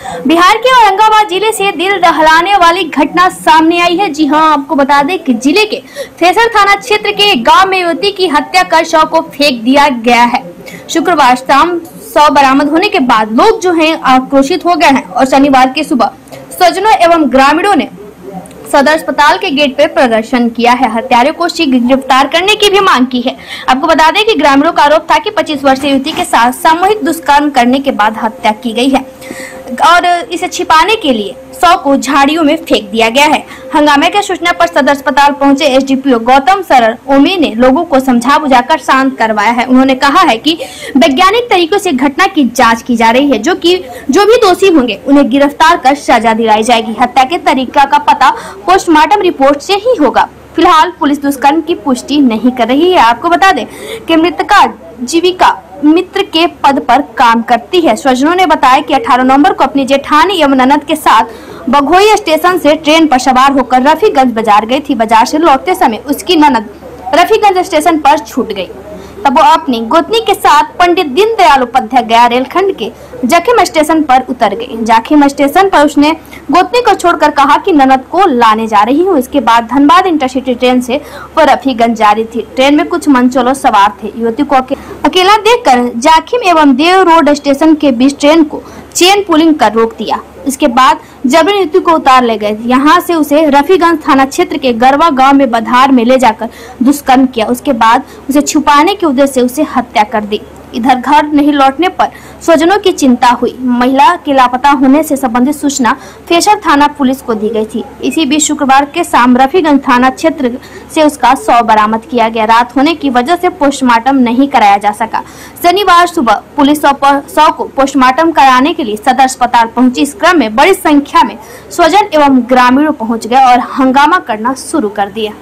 बिहार के औरंगाबाद ज़िले से दिल दहलाने वाली घटना सामने आई है। जी हाँ, आपको बता दें कि ज़िले के थेसर थाना क्षेत्र के गाँव में युवती की हत्या कर शव को फेंक दिया गया है। शुक्रवार शाम शव बरामद होने के बाद लोग जो हैं, आक्रोशित हो गए हैं और शनिवार की सुबह स्वजनों एवं ग्रामीणों ने सदर अस्पताल के गेट पर प्रदर्शन किया है। हत्यारे को शीघ्र गिरफ़्तार करने की भी मांग की है। आपको बता दें कि ग्रामीणों का आरोप था कि 25 वर्षीय युवती के साथ सामूहिक दुष्कर्म करने के बाद हत्या की गई है। और इसे छिपाने के लिए सौ को झाड़ियों में फेंक दिया गया है। हंगामे की सूचना पर सदर अस्पताल पहुँचे एसडीपीओ गौतम सरल ओमी ने लोगों को समझा बुझाकर शांत करवाया है। उन्होंने कहा है कि वैज्ञानिक तरीकों से घटना की जाँच की जा रही है, जो कि, जो भी दोषी होंगे, उन्हें गिरफ़्तार कर सजा दिलाई जाएगी। हत्या के तरीका का पता पोस्टमार्टम रिपोर्ट से ही होगा। फ़िलहाल पुलिस दुष्कर्म की पुष्टि नहीं कर रही है। आपको बता दें कि मृतका जीविका मित्र के पद पर काम करती है। स्वजनों ने बताया कि 18 नवंबर को अपनी जेठानी एवं ननद के साथ बघोई स्टेशन से ट्रेन पर सवार होकर रफीगंज बाज़ार गई थी। बाज़ार से लौटते समय उसकी ननद रफीगंज स्टेशन पर छूट गई। तब वो अपनी गोतनी के साथ पंडित दीनदयाल उपाध्याय गया रेलखंड के जखिम स्टेशन पर उतर गई। जाखिम स्टेशन पर उसने गोतनी को छोड़कर कहा कि ननद को लाने जा रही हूँ। इसके बाद धनबाद इंटरसिटी ट्रेन से वो रफीगंज जा रही थी। ट्रेन में कुछ मंचोलो सवार थे। युवती को अकेला देखकर जाखिम एवं देव रोड स्टेशन के बीच ट्रेन को चेन पुलिंग कर रोक दिया। इसके बाद जबरन युवती को उतार ले गए, यहाँ से उसे रफीगंज थाना क्षेत्र के गरवा गाँव में बधार में ले जाकर दुष्कर्म किया। उसके बाद उसे छुपाने के उद्देश्य से उसे हत्या कर दी। इधर घर नहीं लौटने पर स्वजनों की चिंता हुई। महिला के लापता होने से संबंधित सूचना फेशर थाना पुलिस को दी गई थी। इसी बीच शुक्रवार के शाम रफीगंज थाना क्षेत्र से उसका शव बरामद किया गया। रात होने की वजह से पोस्टमार्टम नहीं कराया जा सका। शनिवार सुबह पुलिस शव को पोस्टमार्टम कराने के लिए सदर अस्पताल पहुँची। इस क्रम में बड़ी संख्या में स्वजन एवं ग्रामीणों पहुँच गए और हंगामा करना शुरू कर दिया।